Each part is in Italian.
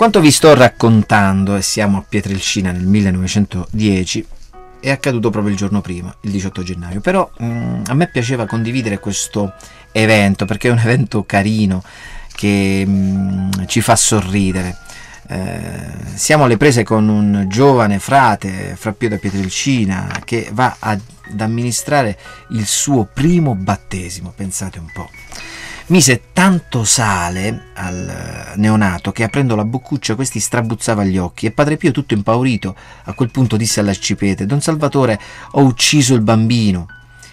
Quanto vi sto raccontando, e siamo a Pietrelcina nel 1910, è accaduto proprio il giorno prima, il 18 gennaio. Però mh, mm, a me piaceva condividere questo evento perché è un evento carino che mh, mm, ci fa sorridere. Eh, siamo alle prese con un giovane frate, fra da Pietrelcina, che va ad amministrare il suo primo battesimo, pensate un po' mise tanto sale al neonato che aprendo la boccuccia questi strabuzzava gli occhi e padre Pio tutto impaurito a quel punto disse all'arcipete Don Salvatore ho ucciso il bambino.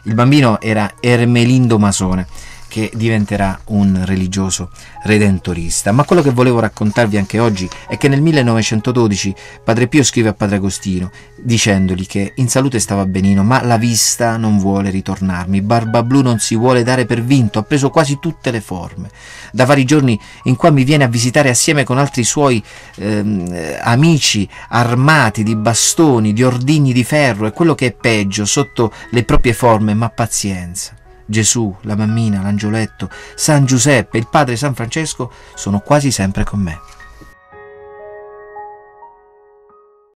Il bambino era Ermelindo Masone che diventerà un religioso redentorista. Ma quello che volevo raccontarvi anche oggi è che nel 1912 Padre Pio scrive a Padre Agostino dicendogli che in salute stava benino, ma la vista non vuole ritornarmi. Barba Blu non si vuole dare per vinto, ha preso quasi tutte le forme. Da vari giorni in qua mi viene a visitare assieme con altri suoi ehm, amici armati di bastoni, di ordigni di ferro e quello che è peggio, sotto le proprie forme, ma pazienza. Gesù, la mammina, l'angioletto, San Giuseppe, il padre San Francesco sono quasi sempre con me.